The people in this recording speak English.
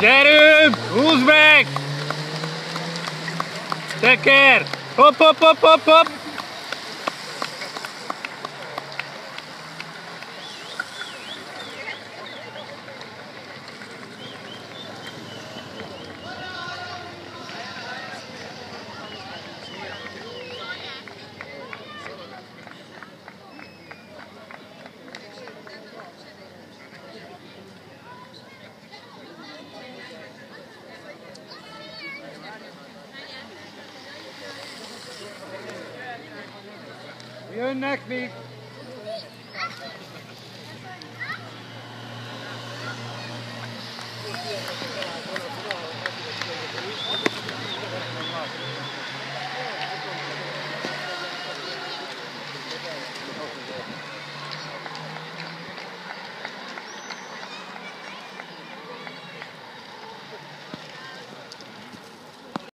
Gyerünk! Húzd meg! Teker! Hopp, hopp, hopp, hopp, hopp! Jönnek még!